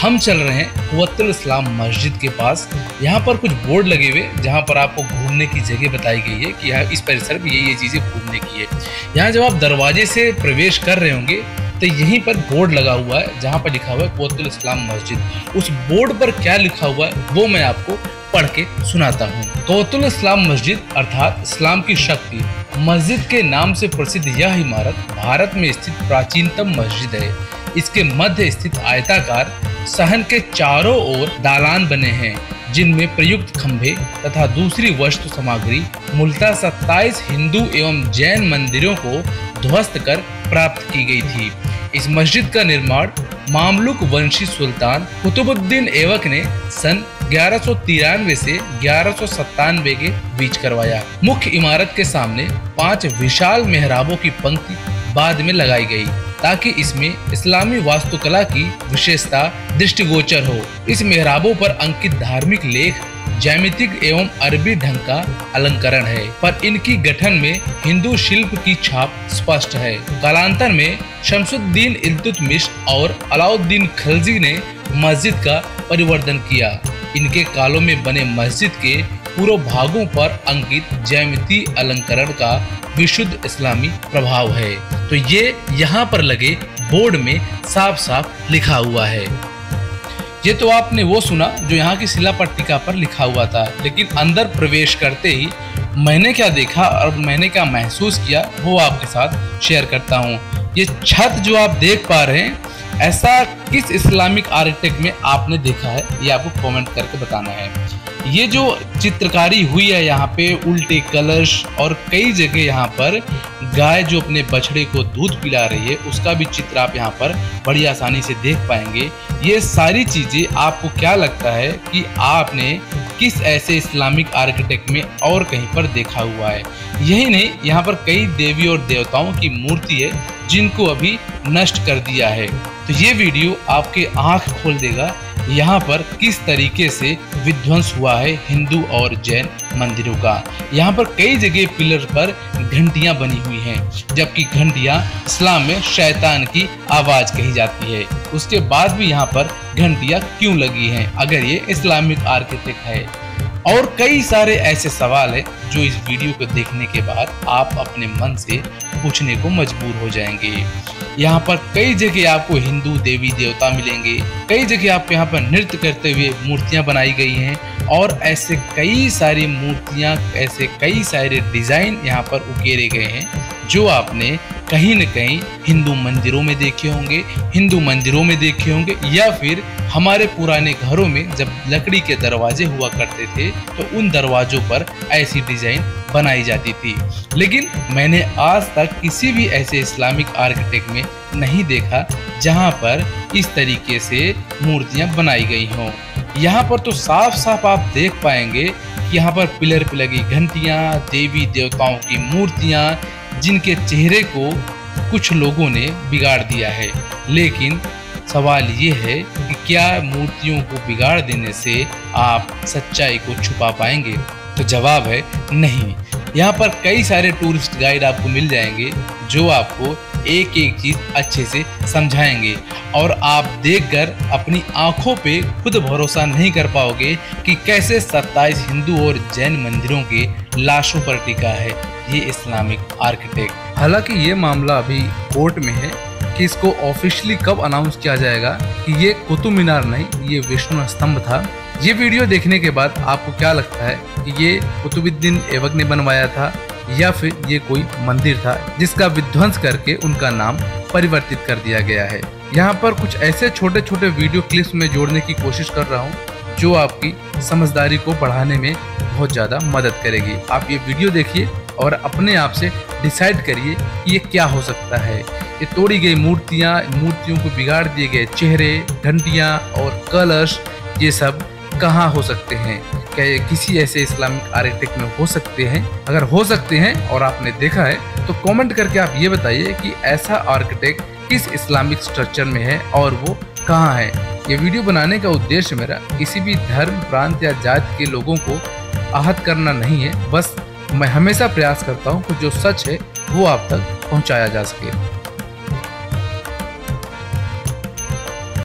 हम चल रहे हैं कुवत्तुल इस्लाम मस्जिद के पास। यहाँ पर कुछ बोर्ड लगे हुए, जहाँ पर आपको घूमने की जगह बताई गई है कि यहाँ इस परिसर में ये ये चीज़ें घूमने की है। यहाँ जब आप दरवाजे से प्रवेश कर रहे होंगे तो यहीं पर बोर्ड लगा हुआ है, जहाँ पर लिखा हुआ है कुवत्तुल इस्लाम मस्जिद। उस बोर्ड पर क्या लिखा हुआ है, वो मैं आपको पढ़ के सुनाता हूँ। कौतुल इस्लाम मस्जिद, अर्थात इस्लाम की शक्ति, मस्जिद के नाम से प्रसिद्ध यह इमारत भारत में स्थित प्राचीनतम मस्जिद है। इसके मध्य स्थित आयताकार सहन के चारों ओर दालान बने हैं, जिनमें प्रयुक्त खंभे तथा दूसरी वस्तु सामग्री मूलतः 27 हिंदू एवं जैन मंदिरों को ध्वस्त कर प्राप्त की गई थी। इस मस्जिद का निर्माण मामलुक वंशी सुल्तान कुतुबुद्दीन ऐबक ने सन ग्यारह से ग्यारह के बीच करवाया। मुख्य इमारत के सामने पाँच विशाल मेहराबों की पंक्ति बाद में लगाई गई। ताकि इसमें इस्लामी वास्तुकला की विशेषता दृष्टिगोचर हो। इस मेहराबों पर अंकित धार्मिक लेख जैमितिक एवं अरबी ढंग का अलंकरण है। पर इनकी गठन में हिंदू शिल्प की छाप स्पष्ट है। कालांतर में शमसुद्दीन इल्तुतमिश और अलाउद्दीन खलजी ने मस्जिद का परिवर्तन किया। इनके कालों में बने मस्जिद के पूर्व भागों पर अंकित जैमिति अलंकरण का विशुद्ध इस्लामी प्रभाव है। तो ये यहाँ पर लगे, बोर्ड में साफ़ साफ़ लिखा हुआ है। ये तो आपने वो सुना जो यहाँ की शिला पट्टिका पर लिखा हुआ था, लेकिन अंदर प्रवेश करते ही मैंने क्या देखा और मैंने क्या महसूस किया, वो आपके साथ शेयर करता हूँ। ये छत जो आप देख पा रहे हैं, ऐसा किस इस्लामिक आर्किटेक्ट में आपने देखा है, ये आपको कमेंट करके बताना है। ये जो चित्रकारी हुई है यहाँ पे, उल्टे कलश और कई जगह यहाँ पर गाय जो अपने बछड़े को दूध पिला रही है, उसका भी चित्र आप यहाँ पर बड़ी आसानी से देख पाएँगे। ये सारी चीज़ें आपको क्या लगता है कि आपने किस ऐसे इस्लामिक आर्किटेक्ट में और कहीं पर देखा हुआ है? यही नहीं, यहाँ पर कई देवी और देवताओं की मूर्ति है जिनको अभी नष्ट कर दिया है। तो ये वीडियो आपके आँख खोल देगा यहाँ पर किस तरीके से विध्वंस हुआ है हिंदू और जैन मंदिरों का? यहाँ पर कई जगह पिलर पर घंटिया बनी हुई हैं, जबकि घंटिया इस्लाम में शैतान की आवाज़ कही जाती है। उसके बाद भी यहाँ पर घंटिया क्यों लगी हैं? अगर ये इस्लामिक आर्किटेक्ट है और कई सारे ऐसे सवाल है जो इस वीडियो को देखने के बाद आप अपने मन से पूछने को मजबूर हो जाएँगे। यहाँ पर कई जगह आपको हिंदू देवी देवता मिलेंगे। कई जगह आपको यहाँ पर नृत्य करते हुए मूर्तियाँ बनाई गई हैं और ऐसे कई सारी मूर्तियाँ, ऐसे कई सारे डिज़ाइन यहाँ पर उकेरे गए हैं, जो आपने कहीं न कहीं हिंदू मंदिरों में देखे होंगे, हिंदू मंदिरों में देखे होंगे, या फिर हमारे पुराने घरों में जब लकड़ी के दरवाजे हुआ करते थे तो उन दरवाजों पर ऐसी डिज़ाइन बनाई जाती थी। लेकिन मैंने आज तक किसी भी ऐसे इस्लामिक आर्किटेक्ट में नहीं देखा, जहाँ पर इस तरीके से मूर्तियाँ बनाई गई हों। यहाँ पर तो साफ़ साफ़ आप देख पाएँगे यहाँ पर पिलर पे लगी घंटियाँ देवी देवताओं की मूर्तियाँ जिनके चेहरे को कुछ लोगों ने बिगाड़ दिया है। लेकिन सवाल ये है कि क्या मूर्तियों को बिगाड़ देने से आप सच्चाई को छुपा पाएँगे? तो जवाब है नहीं। यहाँ पर कई सारे टूरिस्ट गाइड आपको मिल जाएँगे जो आपको एक एक चीज़ अच्छे से समझाएँगे। और आप देखकर अपनी आँखों पे खुद भरोसा नहीं कर पाओगे कि कैसे 27 हिंदू और जैन मंदिरों के लाशों पर टिका है। ये इस्लामिक आर्किटेक्ट। हालाँकि ये मामला अभी कोर्ट में है कि इसको ऑफिशियली कब अनाउंस किया जाएगा कि ये कुतुब मीनार नहीं, ये विष्णु स्तंभ था। ये वीडियो देखने के बाद आपको क्या लगता है कि ये कुतुबुद्दीन ऐबक ने बनवाया था? या फिर ये कोई मंदिर था जिसका विध्वंस करके उनका नाम परिवर्तित कर दिया गया है। यहाँ पर कुछ ऐसे छोटे छोटे वीडियो क्लिप्स में जोड़ने की कोशिश कर रहा हूँ, जो आपकी समझदारी को बढ़ाने में बहुत ज़्यादा मदद करेगी। आप ये वीडियो देखिए और अपने आप से डिसाइड करिए कि ये क्या हो सकता है। ये तोड़ी गई मूर्तियाँ, मूर्तियों को बिगाड़ दिए गए चेहरे, घंटियाँ और कलश, ये सब कहाँ हो सकते हैं? क्या ये किसी ऐसे इस्लामिक आर्किटेक्ट में हो सकते हैं? अगर हो सकते हैं और आपने देखा है तो कमेंट करके आप ये बताइए कि ऐसा आर्किटेक्ट किस इस्लामिक स्ट्रक्चर में है और वो कहाँ है? ये वीडियो बनाने का उद्देश्य मेरा किसी भी धर्म, प्रांत या जाति के लोगों को आहत करना नहीं है। बस मैं हमेशा प्रयास करता हूँ कि जो सच है, वो आप तक पहुँचाया जा सके।